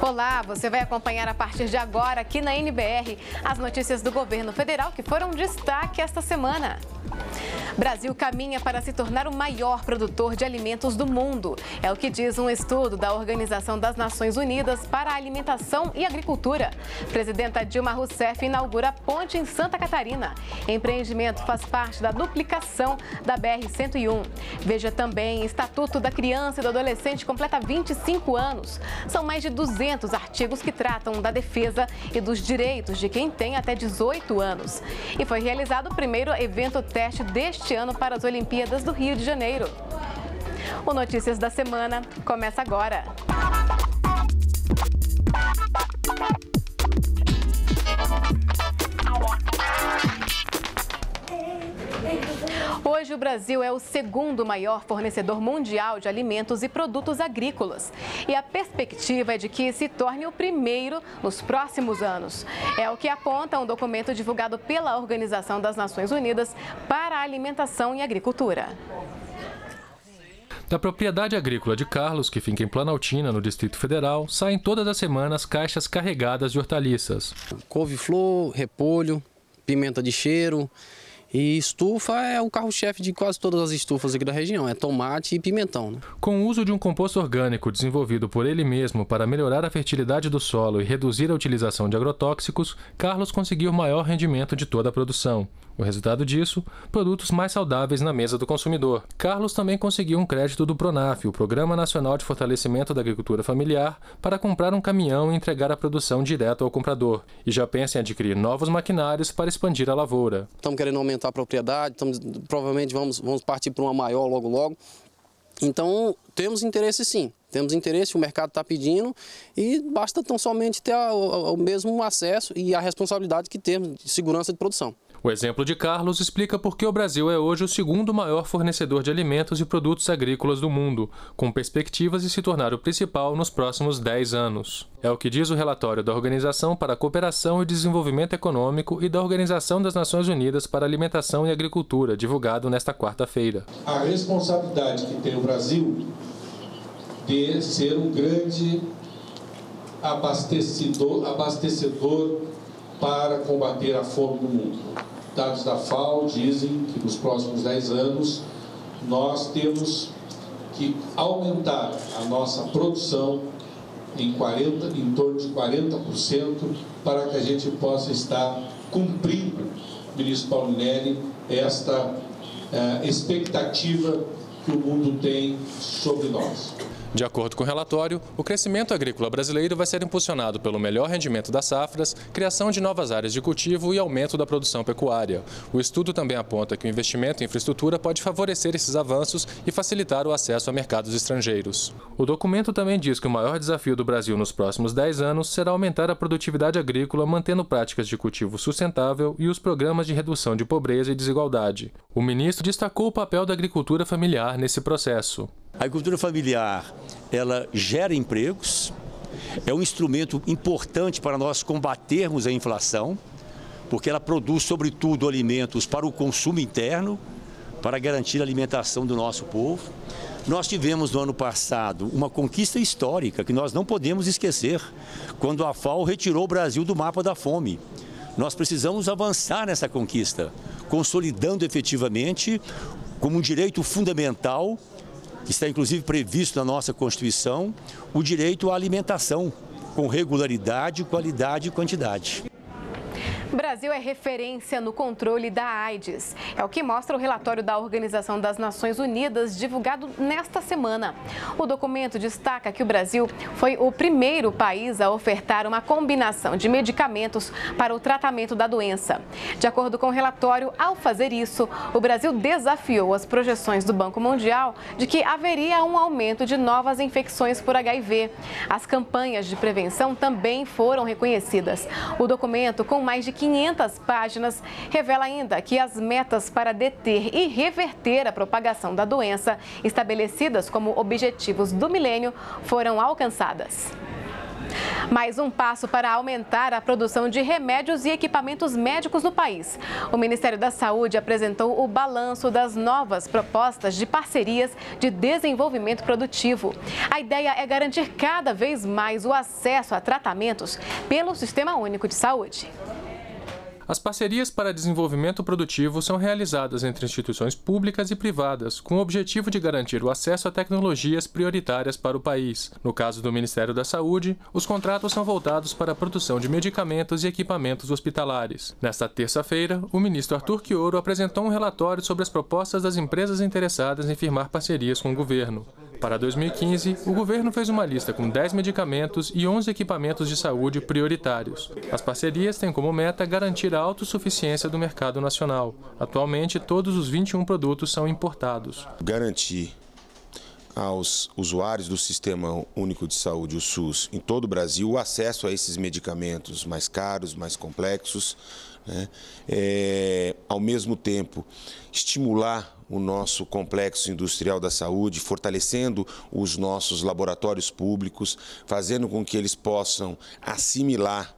Olá, você vai acompanhar a partir de agora aqui na NBR as notícias do governo federal que foram destaque esta semana. Brasil caminha para se tornar o maior produtor de alimentos do mundo. É o que diz um estudo da Organização das Nações Unidas para a Alimentação e Agricultura. Presidenta Dilma Rousseff inaugura a ponte em Santa Catarina. Empreendimento faz parte da duplicação da BR-101. Veja também Estatuto da Criança e do Adolescente completa 25 anos. São mais de 200 artigos que tratam da defesa e dos direitos de quem tem até 18 anos. E foi realizado o primeiro evento teste deste este ano para as Olimpíadas do Rio de Janeiro. O Notícias da Semana começa agora. Hoje, o Brasil é o segundo maior fornecedor mundial de alimentos e produtos agrícolas. E a perspectiva é de que se torne o primeiro nos próximos anos. É o que aponta um documento divulgado pela Organização das Nações Unidas para a Alimentação e Agricultura. Da propriedade agrícola de Carlos, que fica em Planaltina, no Distrito Federal, saem todas as semanas caixas carregadas de hortaliças. Couve-flor, repolho, pimenta de cheiro, e estufa é o carro-chefe de quase todas as estufas aqui da região, é tomate e pimentão. Né? Com o uso de um composto orgânico desenvolvido por ele mesmo para melhorar a fertilidade do solo e reduzir a utilização de agrotóxicos, Carlos conseguiu o maior rendimento de toda a produção. O resultado disso, produtos mais saudáveis na mesa do consumidor. Carlos também conseguiu um crédito do Pronaf, o Programa Nacional de Fortalecimento da Agricultura Familiar, para comprar um caminhão e entregar a produção direto ao comprador. E já pensa em adquirir novos maquinários para expandir a lavoura. Estamos querendo aumentar a propriedade, estamos, provavelmente vamos, vamos partir para uma maior logo logo. Então, temos interesse sim, temos interesse, o mercado está pedindo e basta tão somente ter o mesmo acesso e a responsabilidade que temos de segurança de produção. O exemplo de Carlos explica por que o Brasil é hoje o segundo maior fornecedor de alimentos e produtos agrícolas do mundo, com perspectivas de se tornar o principal nos próximos 10 anos. É o que diz o relatório da Organização para a Cooperação e Desenvolvimento Econômico e da Organização das Nações Unidas para Alimentação e Agricultura, divulgado nesta quarta-feira. A responsabilidade que tem o Brasil de ser um grande abastecedor, abastecedor para combater a fome no mundo. Dados da FAO dizem que nos próximos 10 anos nós temos que aumentar a nossa produção em, 40, em torno de 40% para que a gente possa estar cumprindo, ministro Paulinelli, esta eh, expectativa que o mundo tem sobre nós. De acordo com o relatório, o crescimento agrícola brasileiro vai ser impulsionado pelo melhor rendimento das safras, criação de novas áreas de cultivo e aumento da produção pecuária. O estudo também aponta que o investimento em infraestrutura pode favorecer esses avanços e facilitar o acesso a mercados estrangeiros. O documento também diz que o maior desafio do Brasil nos próximos 10 anos será aumentar a produtividade agrícola, mantendo práticas de cultivo sustentável e os programas de redução de pobreza e desigualdade. O ministro destacou o papel da agricultura familiar nesse processo. A agricultura familiar, ela gera empregos, é um instrumento importante para nós combatermos a inflação, porque ela produz, sobretudo, alimentos para o consumo interno, para garantir a alimentação do nosso povo. Nós tivemos no ano passado uma conquista histórica que nós não podemos esquecer, quando a FAO retirou o Brasil do mapa da fome. Nós precisamos avançar nessa conquista, consolidando efetivamente como um direito fundamental está inclusive previsto na nossa Constituição, o direito à alimentação, com regularidade, qualidade e quantidade. Brasil é referência no controle da AIDS. É o que mostra o relatório da Organização das Nações Unidas, divulgado nesta semana. O documento destaca que o Brasil foi o primeiro país a ofertar uma combinação de medicamentos para o tratamento da doença. De acordo com o relatório, ao fazer isso, o Brasil desafiou as projeções do Banco Mundial de que haveria um aumento de novas infecções por HIV. As campanhas de prevenção também foram reconhecidas. O documento, com mais de 500 páginas, revela ainda que as metas para deter e reverter a propagação da doença, estabelecidas como objetivos do milênio, foram alcançadas. Mais um passo para aumentar a produção de remédios e equipamentos médicos no país. O Ministério da Saúde apresentou o balanço das novas propostas de parcerias de desenvolvimento produtivo. A ideia é garantir cada vez mais o acesso a tratamentos pelo Sistema Único de Saúde. As parcerias para desenvolvimento produtivo são realizadas entre instituições públicas e privadas, com o objetivo de garantir o acesso a tecnologias prioritárias para o país. No caso do Ministério da Saúde, os contratos são voltados para a produção de medicamentos e equipamentos hospitalares. Nesta terça-feira, o ministro Arthur Quioro apresentou um relatório sobre as propostas das empresas interessadas em firmar parcerias com o governo. Para 2015, o governo fez uma lista com 10 medicamentos e 11 equipamentos de saúde prioritários. As parcerias têm como meta garantir a autossuficiência do mercado nacional. Atualmente, todos os 21 produtos são importados. Garantir aos usuários do Sistema Único de Saúde, o SUS, em todo o Brasil, o acesso a esses medicamentos mais caros, mais complexos, né? é, ao mesmo tempo estimular o nosso complexo industrial da saúde, fortalecendo os nossos laboratórios públicos, fazendo com que eles possam assimilar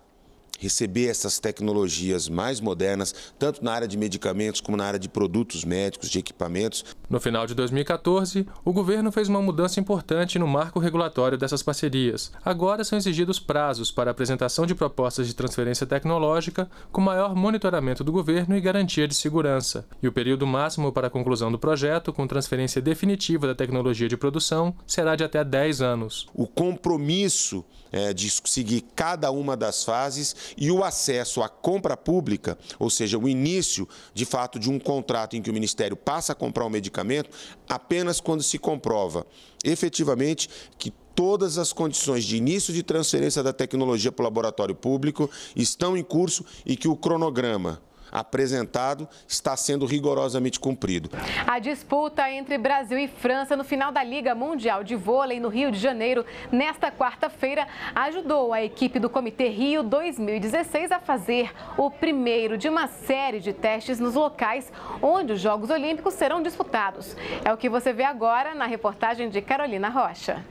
receber essas tecnologias mais modernas, tanto na área de medicamentos como na área de produtos médicos, de equipamentos. No final de 2014, o governo fez uma mudança importante no marco regulatório dessas parcerias. Agora são exigidos prazos para a apresentação de propostas de transferência tecnológica, com maior monitoramento do governo e garantia de segurança. E o período máximo para a conclusão do projeto, com transferência definitiva da tecnologia de produção, será de até 10 anos. O compromisso é, de seguir cada uma das fases e o acesso à compra pública, ou seja, o início de fato de um contrato em que o Ministério passa a comprar um medicamento, apenas quando se comprova efetivamente que todas as condições de início de transferência da tecnologia para o laboratório público estão em curso e que o cronograma apresentado está sendo rigorosamente cumprido. A disputa entre Brasil e França no final da Liga Mundial de Vôlei no Rio de Janeiro, nesta quarta-feira, ajudou a equipe do Comitê Rio 2016 a fazer o primeiro de uma série de testes nos locais onde os Jogos Olímpicos serão disputados. É o que você vê agora na reportagem de Carolina Rocha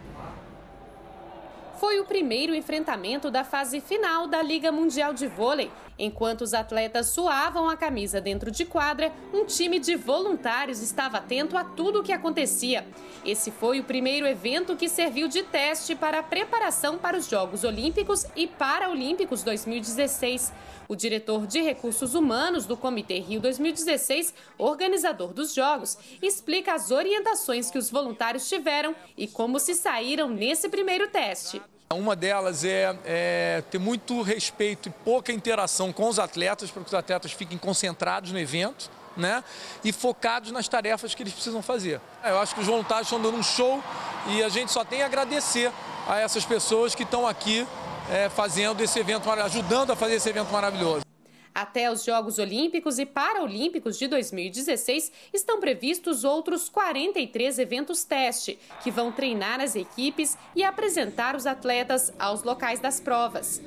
foi o primeiro enfrentamento da fase final da Liga Mundial de Vôlei. Enquanto os atletas suavam a camisa dentro de quadra, um time de voluntários estava atento a tudo o que acontecia. Esse foi o primeiro evento que serviu de teste para a preparação para os Jogos Olímpicos e Paralímpicos 2016. O diretor de Recursos Humanos do Comitê Rio 2016, organizador dos Jogos, explica as orientações que os voluntários tiveram e como se saíram nesse primeiro teste. Uma delas é, é, ter muito respeito e pouca interação com os atletas, para que os atletas fiquem concentrados no evento. Né? E focados nas tarefas que eles precisam fazer. Eu acho que os voluntários estão dando um show e a gente só tem a agradecer a essas pessoas que estão aqui é, fazendo esse evento, ajudando a fazer esse evento maravilhoso. Até os Jogos Olímpicos e Paralímpicos de 2016 estão previstos outros 43 eventos teste, que vão treinar as equipes e apresentar os atletas aos locais das provas.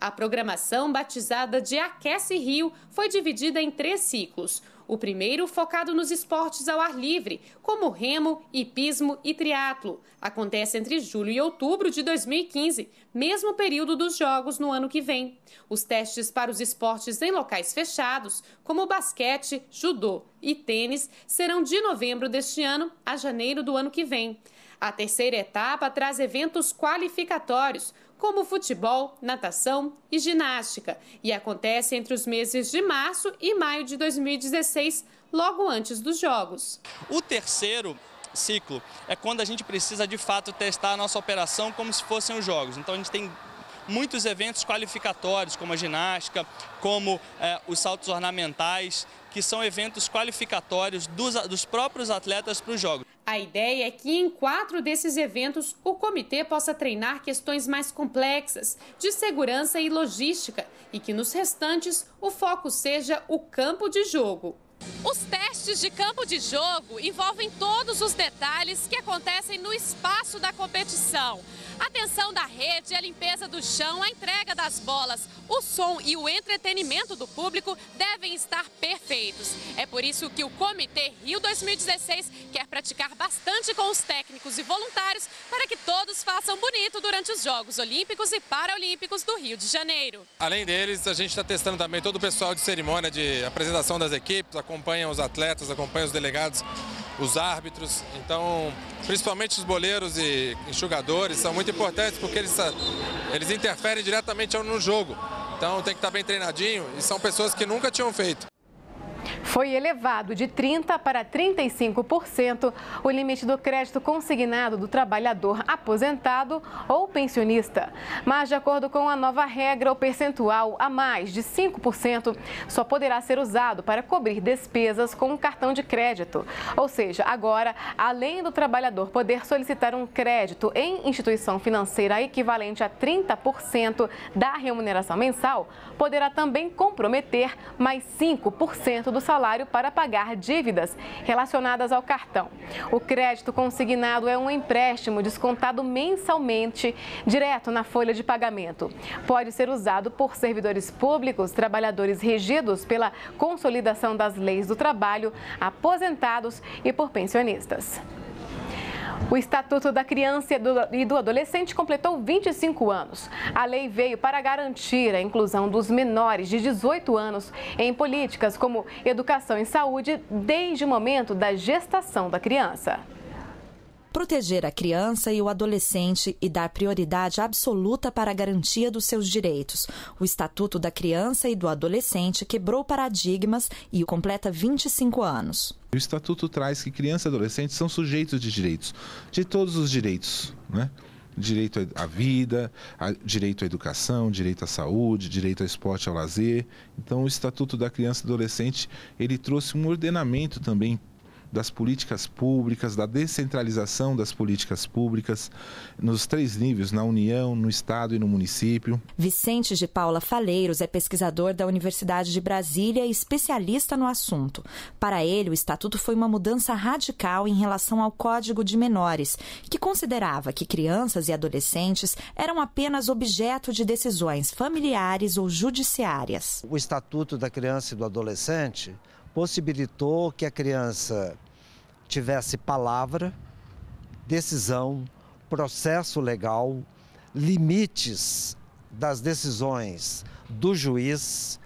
A programação, batizada de Aquece Rio, foi dividida em três ciclos. O primeiro focado nos esportes ao ar livre, como remo, hipismo e triatlo. Acontece entre julho e outubro de 2015, mesmo período dos jogos no ano que vem. Os testes para os esportes em locais fechados, como basquete, judô e tênis, serão de novembro deste ano a janeiro do ano que vem. A terceira etapa traz eventos qualificatórios, como futebol, natação e ginástica, e acontece entre os meses de março e maio de 2016, logo antes dos Jogos. O terceiro ciclo é quando a gente precisa de fato testar a nossa operação como se fossem os Jogos. Então a gente tem muitos eventos qualificatórios, como a ginástica, como é, os saltos ornamentais, que são eventos qualificatórios dos, dos próprios atletas para os Jogos. A ideia é que em quatro desses eventos o comitê possa treinar questões mais complexas de segurança e logística e que nos restantes o foco seja o campo de jogo. Os testes de campo de jogo envolvem todos os detalhes que acontecem no espaço da competição. Atenção da rede, a limpeza do chão, a entrega das bolas, o som e o entretenimento do público devem estar perfeitos. É por isso que o Comitê Rio 2016 quer praticar bastante com os técnicos e voluntários para que todos façam bonito durante os Jogos Olímpicos e Paralímpicos do Rio de Janeiro. Além deles, a gente está testando também todo o pessoal de cerimônia de apresentação das equipes, acompanha os atletas, acompanha os delegados, os árbitros. Então, principalmente os boleiros e enxugadores são muito importantes porque eles, eles interferem diretamente no jogo. Então tem que estar bem treinadinho e são pessoas que nunca tinham feito foi elevado de 30% para 35% o limite do crédito consignado do trabalhador aposentado ou pensionista. Mas, de acordo com a nova regra, o percentual a mais de 5% só poderá ser usado para cobrir despesas com um cartão de crédito. Ou seja, agora, além do trabalhador poder solicitar um crédito em instituição financeira equivalente a 30% da remuneração mensal, poderá também comprometer mais 5% do salário salário para pagar dívidas relacionadas ao cartão. O crédito consignado é um empréstimo descontado mensalmente, direto na folha de pagamento. Pode ser usado por servidores públicos, trabalhadores regidos pela consolidação das leis do trabalho, aposentados e por pensionistas. O Estatuto da Criança e do Adolescente completou 25 anos. A lei veio para garantir a inclusão dos menores de 18 anos em políticas como educação e saúde desde o momento da gestação da criança proteger a criança e o adolescente e dar prioridade absoluta para a garantia dos seus direitos. O Estatuto da Criança e do Adolescente quebrou paradigmas e o completa 25 anos. O Estatuto traz que criança e adolescente são sujeitos de direitos, de todos os direitos, né? direito à vida, direito à educação, direito à saúde, direito ao esporte, ao lazer. Então, o Estatuto da Criança e Adolescente ele trouxe um ordenamento também das políticas públicas, da descentralização das políticas públicas nos três níveis, na União, no Estado e no município. Vicente de Paula Faleiros é pesquisador da Universidade de Brasília e especialista no assunto. Para ele, o Estatuto foi uma mudança radical em relação ao Código de Menores, que considerava que crianças e adolescentes eram apenas objeto de decisões familiares ou judiciárias. O Estatuto da Criança e do Adolescente possibilitou que a criança tivesse palavra, decisão, processo legal, limites das decisões do juiz,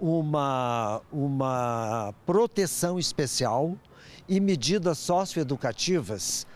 uma, uma proteção especial e medidas socioeducativas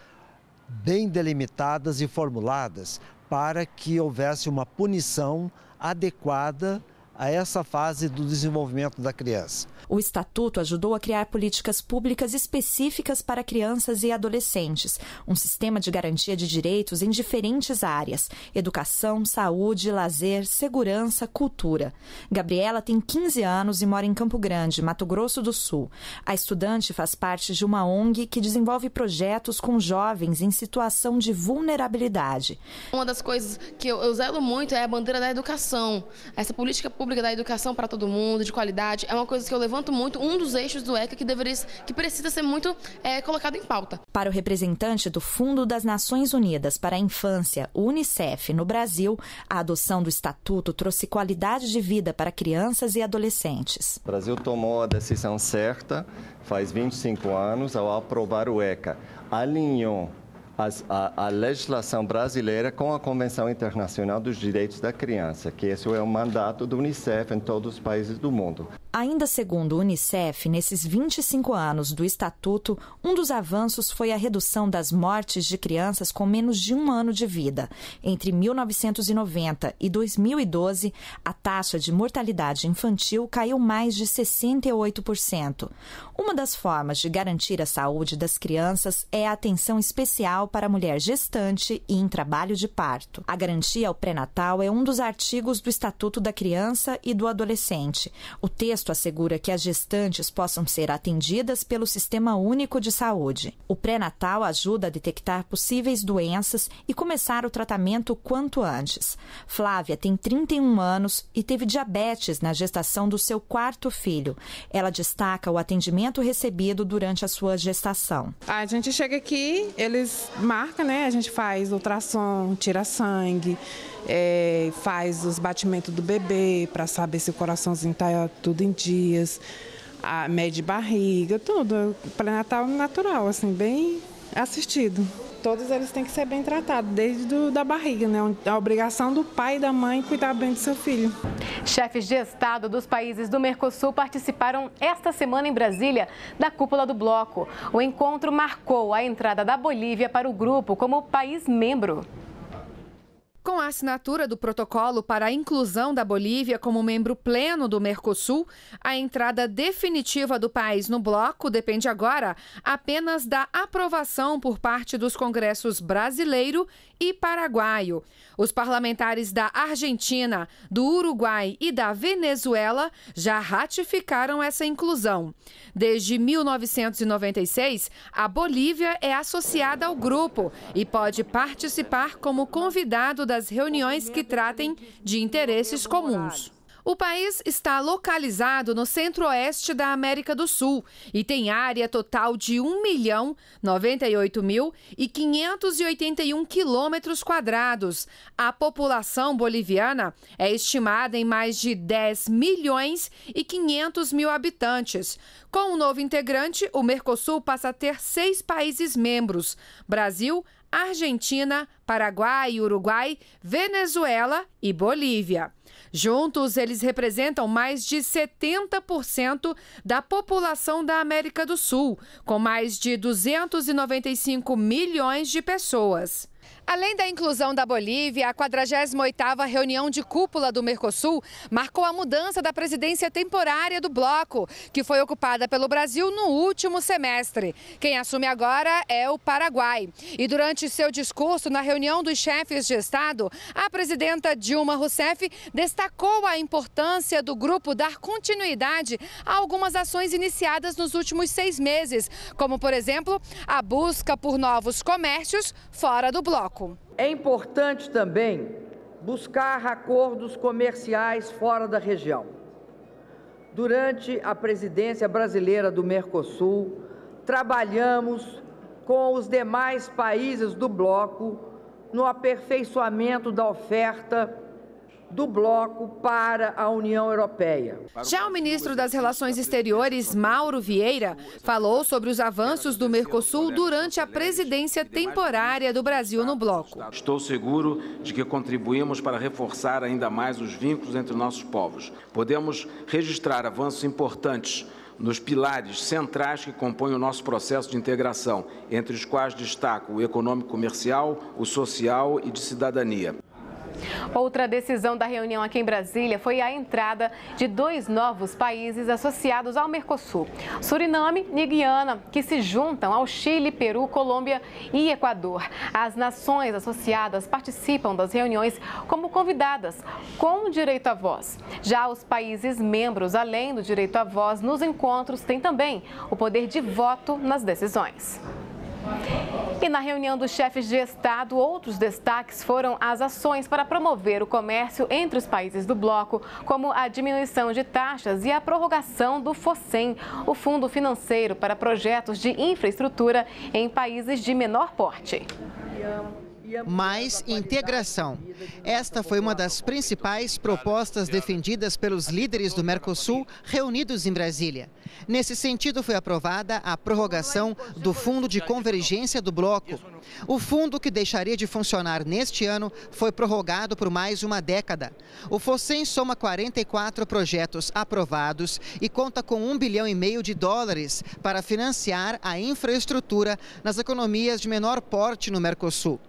bem delimitadas e formuladas para que houvesse uma punição adequada a essa fase do desenvolvimento da criança. O Estatuto ajudou a criar políticas públicas específicas para crianças e adolescentes, um sistema de garantia de direitos em diferentes áreas: educação, saúde, lazer, segurança, cultura. Gabriela tem 15 anos e mora em Campo Grande, Mato Grosso do Sul. A estudante faz parte de uma ONG que desenvolve projetos com jovens em situação de vulnerabilidade. Uma das coisas que eu, eu zelo muito é a bandeira da educação. Essa política pública da educação para todo mundo, de qualidade, é uma coisa que eu levanto muito um dos eixos do ECA que deveria, que precisa ser muito é, colocado em pauta. Para o representante do Fundo das Nações Unidas para a Infância, UNICEF, no Brasil, a adoção do estatuto trouxe qualidade de vida para crianças e adolescentes. O Brasil tomou a decisão certa faz 25 anos ao aprovar o ECA. Alinhou a, a, legislação brasileira com a Convenção Internacional dos Direitos da Criança, que esse é o mandato do Unicef em todos os países do mundo. Ainda segundo o Unicef, nesses 25 anos do Estatuto, um dos avanços foi a redução das mortes de crianças com menos de um ano de vida. Entre 1990 e 2012, a taxa de mortalidade infantil caiu mais de 68%. Uma das formas de garantir a saúde das crianças é a atenção especial para a mulher gestante e em trabalho de parto. A garantia ao pré-natal é um dos artigos do Estatuto da Criança e do Adolescente. O texto texto assegura que as gestantes possam ser atendidas pelo Sistema Único de Saúde. O pré-natal ajuda a detectar possíveis doenças e começar o tratamento quanto antes. Flávia tem 31 anos e teve diabetes na gestação do seu quarto filho. Ela destaca o atendimento recebido durante a sua gestação. A gente chega aqui, eles marcam, né? A gente faz ultrassom, tira sangue, é, faz os batimentos do bebê para saber se o coraçãozinho está tudo em dias, a mede barriga, tudo. Pré-natal natural, assim, bem assistido. Todos eles têm que ser bem tratados, desde do, da barriga, né? A obrigação do pai e da mãe cuidar bem do seu filho. Chefes de Estado dos países do Mercosul participaram esta semana em Brasília da cúpula do bloco. O encontro marcou a entrada da Bolívia para o grupo como país membro. Com a assinatura do protocolo para a inclusão da Bolívia como membro pleno do Mercosul, a entrada definitiva do país no bloco depende agora apenas da aprovação por parte dos congressos brasileiro e paraguaio. Os parlamentares da Argentina, do Uruguai e da Venezuela já ratificaram essa inclusão. Desde 1996, a Bolívia é associada ao grupo e pode participar como convidado das reuniões que tratem de interesses comuns. O país está localizado no centro-oeste da América do Sul e tem área total de 1 milhão 98 mil e 581 quilômetros quadrados. A população boliviana é estimada em mais de 10 milhões e 500 mil habitantes. Com o um novo integrante, o Mercosul passa a ter seis países membros: Brasil, Argentina, Paraguai, Uruguai, Venezuela e Bolívia. Juntos, eles representam mais de 70% da população da América do Sul, com mais de 295 milhões de pessoas. Além da inclusão da Bolívia, a 48ª reunião de cúpula do Mercosul marcou a mudança da presidência temporária do bloco, que foi ocupada pelo Brasil no último semestre. Quem assume agora é o Paraguai. E durante seu discurso na reunião dos chefes de Estado, a presidenta Dilma Rousseff destacou a importância do grupo dar continuidade a algumas ações iniciadas nos últimos seis meses, como, por exemplo, a busca por novos comércios fora do bloco. É importante também buscar acordos comerciais fora da região. Durante a presidência brasileira do Mercosul, trabalhamos com os demais países do bloco no aperfeiçoamento da oferta do bloco para a União Europeia. Já o ministro das Relações Exteriores, Mauro Vieira, falou sobre os avanços do Mercosul durante a presidência temporária do Brasil no bloco. Estou seguro de que contribuímos para reforçar ainda mais os vínculos entre nossos povos. Podemos registrar avanços importantes nos pilares centrais que compõem o nosso processo de integração, entre os quais destaco o econômico-comercial, o social e de cidadania. Outra decisão da reunião aqui em Brasília foi a entrada de dois novos países associados ao Mercosul, Suriname e Guiana, que se juntam ao Chile, Peru, Colômbia e Equador. As nações associadas participam das reuniões como convidadas, com direito à voz. Já os países membros, além do direito à voz nos encontros, têm também o poder de voto nas decisões. E na reunião dos chefes de Estado, outros destaques foram as ações para promover o comércio entre os países do bloco, como a diminuição de taxas e a prorrogação do FOSEM, o Fundo Financeiro para Projetos de Infraestrutura em países de menor porte mais integração. Esta foi uma das principais propostas defendidas pelos líderes do Mercosul reunidos em Brasília. Nesse sentido, foi aprovada a prorrogação do Fundo de Convergência do Bloco. O fundo, que deixaria de funcionar neste ano, foi prorrogado por mais uma década. O FOSEM soma 44 projetos aprovados e conta com um bilhão e meio de dólares para financiar a infraestrutura nas economias de menor porte no Mercosul.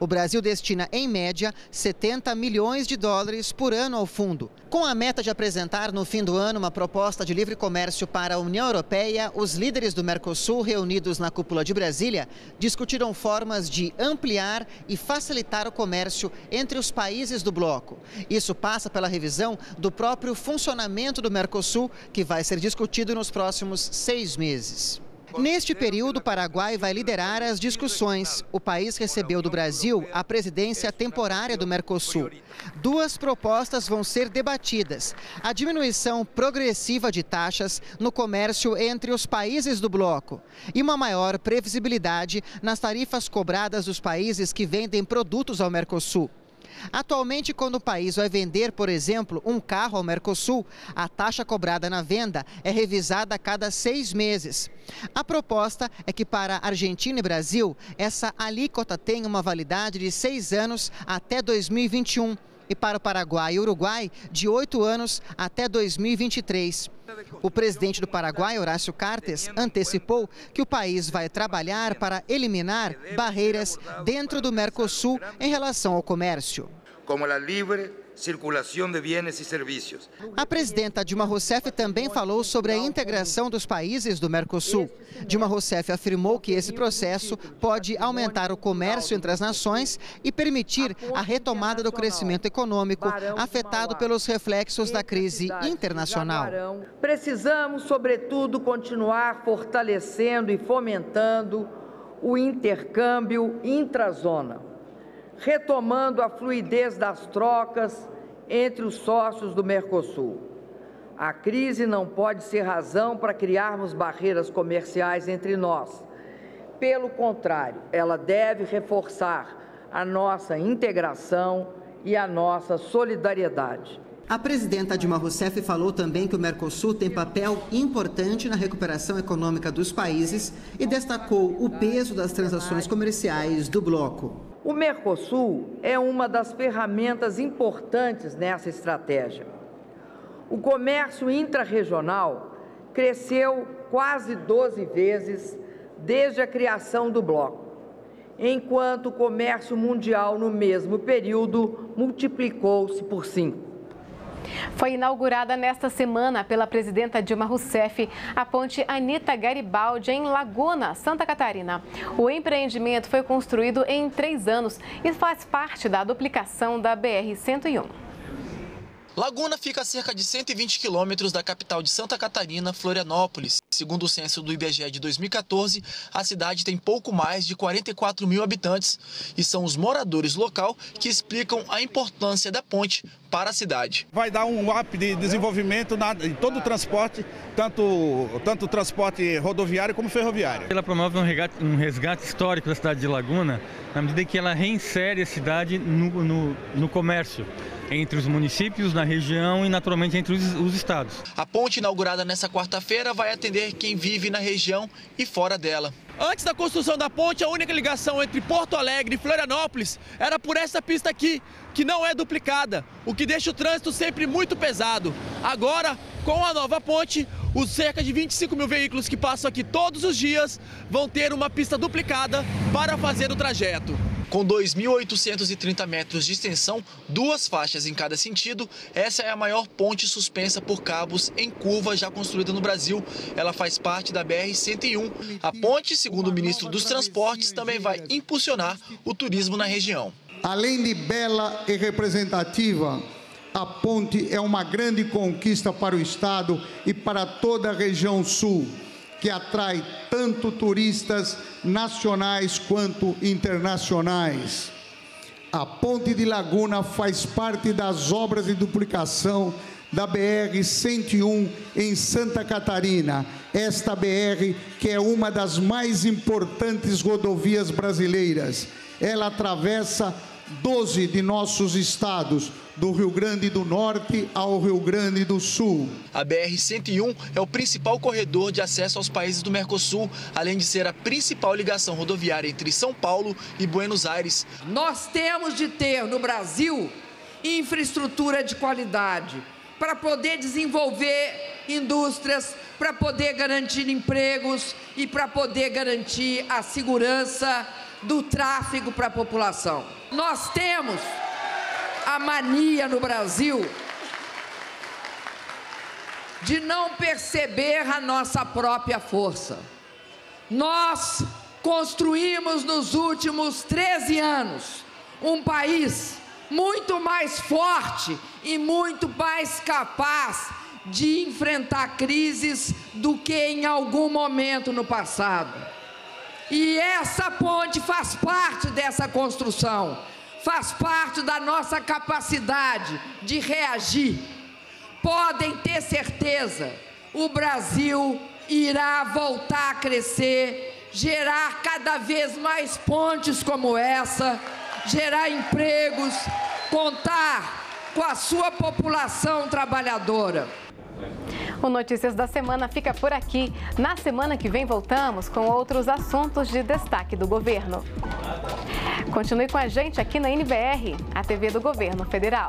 O Brasil destina, em média, 70 milhões de dólares por ano ao fundo. Com a meta de apresentar no fim do ano uma proposta de livre comércio para a União Europeia, os líderes do Mercosul, reunidos na cúpula de Brasília, discutiram formas de ampliar e facilitar o comércio entre os países do bloco. Isso passa pela revisão do próprio funcionamento do Mercosul, que vai ser discutido nos próximos seis meses. Neste período, o Paraguai vai liderar as discussões. O país recebeu do Brasil a presidência temporária do Mercosul. Duas propostas vão ser debatidas: a diminuição progressiva de taxas no comércio entre os países do bloco e uma maior previsibilidade nas tarifas cobradas dos países que vendem produtos ao Mercosul. Atualmente, quando o país vai vender, por exemplo, um carro ao Mercosul, a taxa cobrada na venda é revisada a cada seis meses. A proposta é que para Argentina e Brasil, essa alíquota tenha uma validade de seis anos até 2021 e para o Paraguai e Uruguai, de oito anos até 2023. O presidente do Paraguai, Horácio Cartes, antecipou que o país vai trabalhar para eliminar barreiras dentro do Mercosul em relação ao comércio. Como a livre circulação de bens e serviços. A presidenta Dilma Rousseff também falou sobre a integração dos países do Mercosul. Dilma Rousseff afirmou que esse processo pode aumentar o comércio entre as nações e permitir a retomada do crescimento econômico afetado pelos reflexos da crise internacional. Precisamos, sobretudo, continuar fortalecendo e fomentando o intercâmbio intrazona retomando a fluidez das trocas entre os sócios do Mercosul. A crise não pode ser razão para criarmos barreiras comerciais entre nós. Pelo contrário, ela deve reforçar a nossa integração e a nossa solidariedade. A presidenta Dilma Rousseff falou também que o Mercosul tem papel importante na recuperação econômica dos países e destacou o peso das transações comerciais do bloco. O Mercosul é uma das ferramentas importantes nessa estratégia. O comércio intrarregional cresceu quase 12 vezes desde a criação do bloco, enquanto o comércio mundial no mesmo período multiplicou-se por cinco. Foi inaugurada nesta semana pela presidenta Dilma Rousseff a ponte Anita Garibaldi em Laguna, Santa Catarina. O empreendimento foi construído em três anos e faz parte da duplicação da BR-101. Laguna fica a cerca de 120 quilômetros da capital de Santa Catarina, Florianópolis. Segundo o censo do IBGE de 2014, a cidade tem pouco mais de 44 mil habitantes e são os moradores local que explicam a importância da ponte para a cidade. Vai dar um up de desenvolvimento na, em todo o transporte, tanto, tanto o transporte rodoviário como ferroviário. Ela promove um resgate, um resgate histórico da cidade de Laguna, na medida que ela reinsere a cidade no, no, no comércio entre os municípios, na região e naturalmente entre os, os estados. A ponte inaugurada nesta quarta-feira vai atender quem vive na região e fora dela. Antes da construção da ponte, a única ligação entre Porto Alegre e Florianópolis era por essa pista aqui, que não é duplicada, o que deixa o trânsito sempre muito pesado. Agora, com a nova ponte, os cerca de 25 mil veículos que passam aqui todos os dias vão ter uma pista duplicada para fazer o trajeto. Com 2.830 metros de extensão, duas faixas em cada sentido, essa é a maior ponte suspensa por cabos em curva já construída no Brasil. Ela faz parte da BR-101. A ponte, segundo o ministro dos Transportes, também vai impulsionar o turismo na região. Além de bela e representativa, a ponte é uma grande conquista para o Estado e para toda a região sul que atrai tanto turistas nacionais quanto internacionais. A Ponte de Laguna faz parte das obras de duplicação da BR 101 em Santa Catarina. Esta BR que é uma das mais importantes rodovias brasileiras. Ela atravessa 12 de nossos estados, do Rio Grande do Norte ao Rio Grande do Sul. A BR-101 é o principal corredor de acesso aos países do Mercosul, além de ser a principal ligação rodoviária entre São Paulo e Buenos Aires. Nós temos de ter no Brasil infraestrutura de qualidade para poder desenvolver indústrias, para poder garantir empregos e para poder garantir a segurança do tráfego para a população. Nós temos a mania no Brasil de não perceber a nossa própria força. Nós construímos nos últimos 13 anos um país muito mais forte e muito mais capaz de enfrentar crises do que em algum momento no passado. E essa ponte faz parte dessa construção, faz parte da nossa capacidade de reagir. Podem ter certeza, o Brasil irá voltar a crescer, gerar cada vez mais pontes como essa, gerar empregos, contar com a sua população trabalhadora. O Notícias da Semana fica por aqui. Na semana que vem voltamos com outros assuntos de destaque do governo. Continue com a gente aqui na NBR, a TV do Governo Federal.